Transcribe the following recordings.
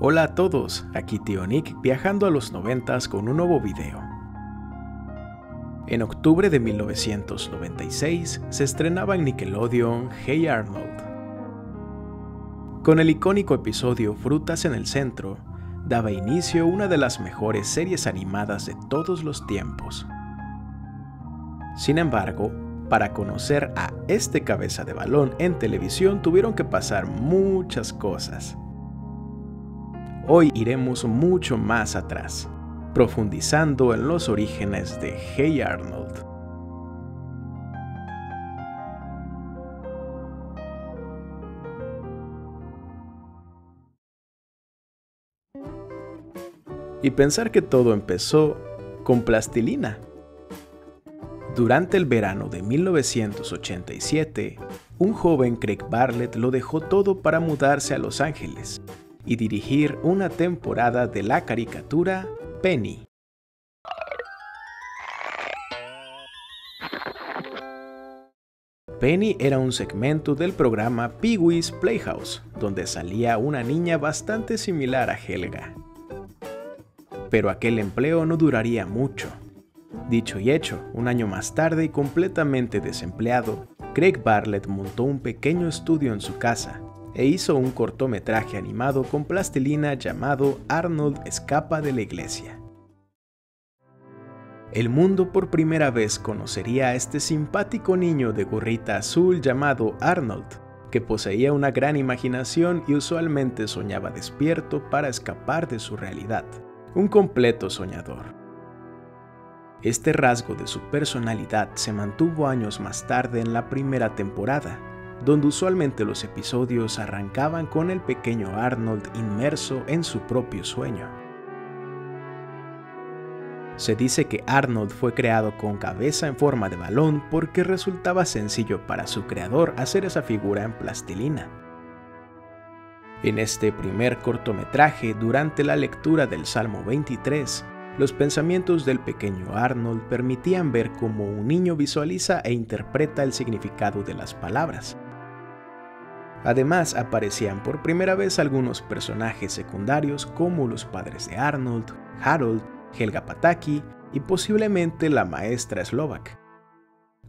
Hola a todos, aquí Tío Nick viajando a los noventas con un nuevo video. En octubre de 1996 se estrenaba en Nickelodeon Hey Arnold. Con el icónico episodio Frutas en el Centro, daba inicio una de las mejores series animadas de todos los tiempos. Sin embargo, para conocer a este cabeza de balón en televisión tuvieron que pasar muchas cosas. Hoy iremos mucho más atrás, profundizando en los orígenes de Hey Arnold. Y pensar que todo empezó con plastilina. Durante el verano de 1987, un joven Craig Bartlett lo dejó todo para mudarse a Los Ángeles y dirigir una temporada de la caricatura Penny. Penny era un segmento del programa Pee-wee's Playhouse, donde salía una niña bastante similar a Helga. Pero aquel empleo no duraría mucho. Dicho y hecho, un año más tarde y completamente desempleado, Craig Bartlett montó un pequeño estudio en su casa e hizo un cortometraje animado con plastilina llamado Arnold escapa de la iglesia. El mundo por primera vez conocería a este simpático niño de gorrita azul llamado Arnold, que poseía una gran imaginación y usualmente soñaba despierto para escapar de su realidad, un completo soñador. Este rasgo de su personalidad se mantuvo años más tarde en la primera temporada, donde usualmente los episodios arrancaban con el pequeño Arnold inmerso en su propio sueño. Se dice que Arnold fue creado con cabeza en forma de balón porque resultaba sencillo para su creador hacer esa figura en plastilina. En este primer cortometraje, durante la lectura del Salmo 23, los pensamientos del pequeño Arnold permitían ver cómo un niño visualiza e interpreta el significado de las palabras, Además aparecían por primera vez algunos personajes secundarios como los padres de Arnold, Harold, Helga Pataki y posiblemente la maestra Slovak.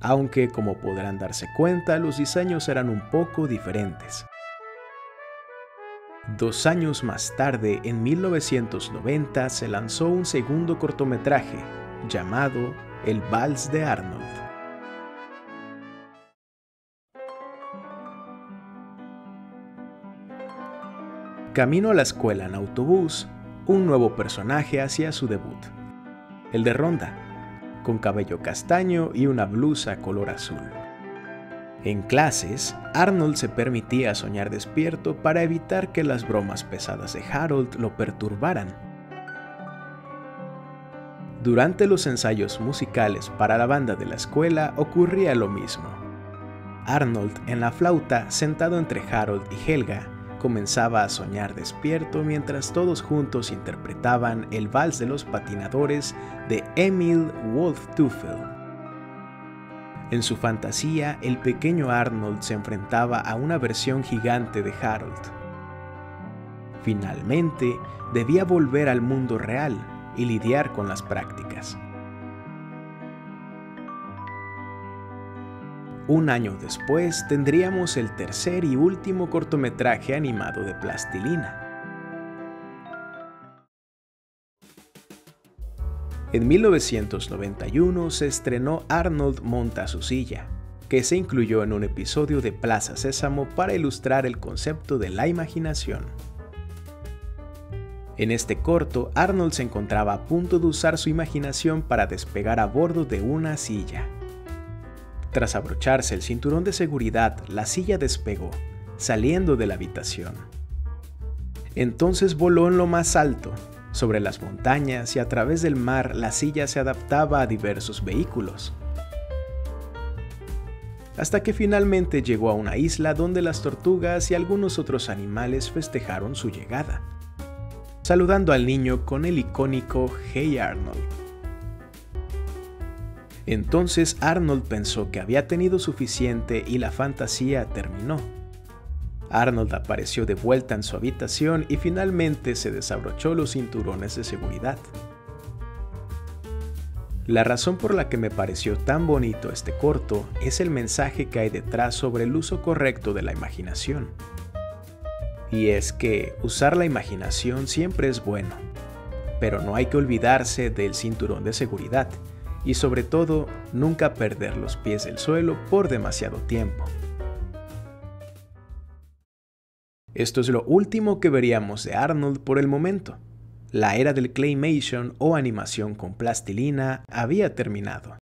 Aunque como podrán darse cuenta los diseños eran un poco diferentes. Dos años más tarde, en 1990, se lanzó un segundo cortometraje llamado El Vals de Arnold. Camino a la escuela en autobús, un nuevo personaje hacía su debut, el de Ronda, con cabello castaño y una blusa color azul. En clases, Arnold se permitía soñar despierto para evitar que las bromas pesadas de Harold lo perturbaran. Durante los ensayos musicales para la banda de la escuela ocurría lo mismo. Arnold en la flauta sentado entre Harold y Helga comenzaba a soñar despierto mientras todos juntos interpretaban el vals de los patinadores de Emil Wolf-Tuffel. En su fantasía, el pequeño Arnold se enfrentaba a una versión gigante de Harold. Finalmente, debía volver al mundo real y lidiar con las prácticas. Un año después tendríamos el tercer y último cortometraje animado de plastilina. En 1991 se estrenó Arnold monta su silla, que se incluyó en un episodio de Plaza Sésamo para ilustrar el concepto de la imaginación. En este corto, Arnold se encontraba a punto de usar su imaginación para despegar a bordo de una silla. Tras abrocharse el cinturón de seguridad, la silla despegó, saliendo de la habitación. Entonces voló en lo más alto, sobre las montañas y a través del mar la silla se adaptaba a diversos vehículos. Hasta que finalmente llegó a una isla donde las tortugas y algunos otros animales festejaron su llegada, saludando al niño con el icónico Hey Arnold. Entonces Arnold pensó que había tenido suficiente y la fantasía terminó. Arnold apareció de vuelta en su habitación y finalmente se desabrochó los cinturones de seguridad. La razón por la que me pareció tan bonito este corto es el mensaje que hay detrás sobre el uso correcto de la imaginación. Y es que usar la imaginación siempre es bueno, pero no hay que olvidarse del cinturón de seguridad y sobre todo nunca perder los pies del suelo por demasiado tiempo. Esto es lo último que veríamos de Arnold por el momento. La era del claymation o animación con plastilina había terminado.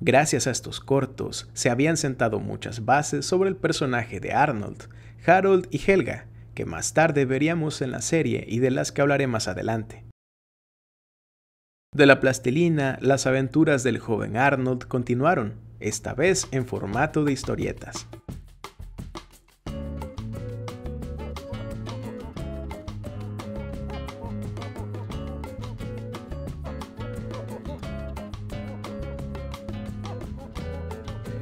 Gracias a estos cortos, se habían sentado muchas bases sobre el personaje de Arnold, Harold y Helga, que más tarde veríamos en la serie y de las que hablaré más adelante. De la plastilina, las aventuras del joven Arnold continuaron, esta vez en formato de historietas.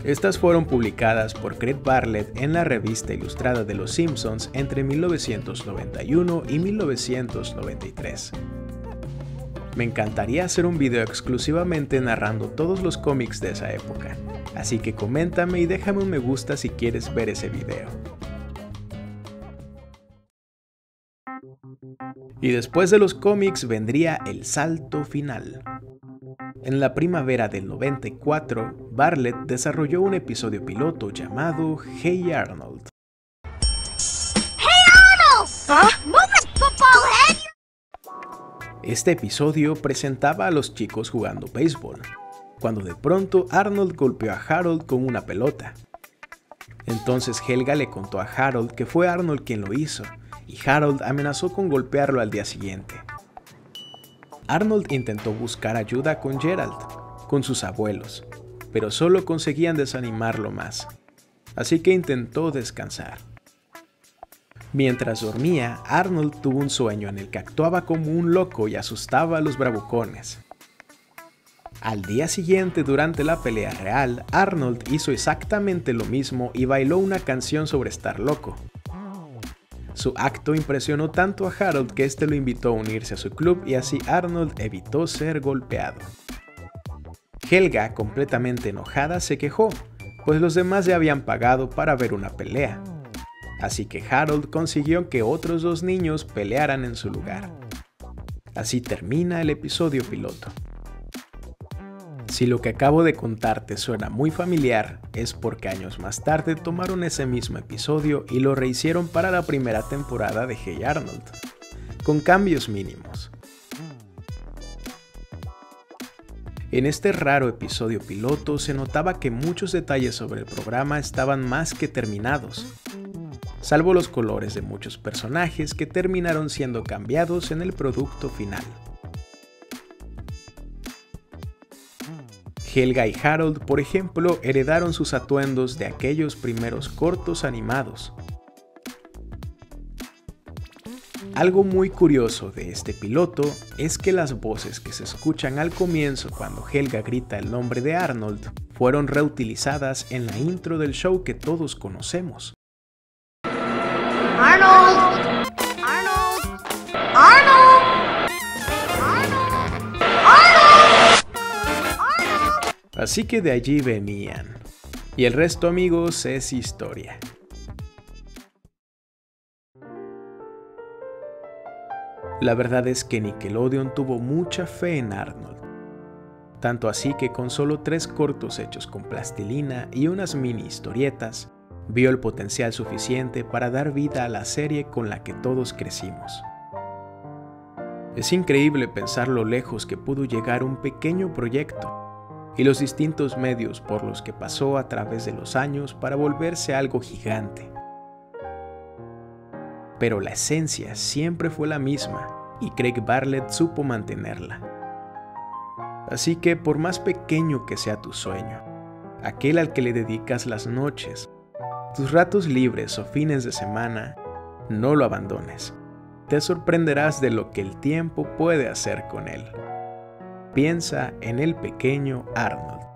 Estas fueron publicadas por Craig Bartlett en la revista ilustrada de Los Simpsons entre 1991 y 1993. Me encantaría hacer un video exclusivamente narrando todos los cómics de esa época, así que coméntame y déjame un me gusta si quieres ver ese video. Y después de los cómics vendría el salto final. En la primavera del 94, Bartlett desarrolló un episodio piloto llamado Hey Arnold. Este episodio presentaba a los chicos jugando béisbol, cuando de pronto Arnold golpeó a Harold con una pelota. Entonces Helga le contó a Harold que fue Arnold quien lo hizo, y Harold amenazó con golpearlo al día siguiente. Arnold intentó buscar ayuda con Gerald, con sus abuelos, pero solo conseguían desanimarlo más, así que intentó descansar. Mientras dormía, Arnold tuvo un sueño en el que actuaba como un loco y asustaba a los bravucones. Al día siguiente, durante la pelea real, Arnold hizo exactamente lo mismo y bailó una canción sobre estar loco, su acto impresionó tanto a Harold que este lo invitó a unirse a su club y así Arnold evitó ser golpeado. Helga, completamente enojada, se quejó, pues los demás ya habían pagado para ver una pelea. Así que Harold consiguió que otros dos niños pelearan en su lugar. Así termina el episodio piloto. Si lo que acabo de contarte suena muy familiar, es porque años más tarde tomaron ese mismo episodio y lo rehicieron para la primera temporada de Hey Arnold, con cambios mínimos. En este raro episodio piloto se notaba que muchos detalles sobre el programa estaban más que terminados, salvo los colores de muchos personajes que terminaron siendo cambiados en el producto final. Helga y Harold, por ejemplo, heredaron sus atuendos de aquellos primeros cortos animados. Algo muy curioso de este piloto es que las voces que se escuchan al comienzo cuando Helga grita el nombre de Arnold fueron reutilizadas en la intro del show que todos conocemos. Arnold. Arnold. Arnold. Así que de allí venían. Y el resto amigos es historia. La verdad es que Nickelodeon tuvo mucha fe en Arnold. Tanto así que con solo tres cortos hechos con plastilina y unas mini historietas, vio el potencial suficiente para dar vida a la serie con la que todos crecimos. Es increíble pensar lo lejos que pudo llegar un pequeño proyecto y los distintos medios por los que pasó a través de los años para volverse algo gigante. Pero la esencia siempre fue la misma y Craig Bartlett supo mantenerla. Así que por más pequeño que sea tu sueño, aquel al que le dedicas las noches, tus ratos libres o fines de semana, no lo abandones. Te sorprenderás de lo que el tiempo puede hacer con él. Piensa en el pequeño Arnold.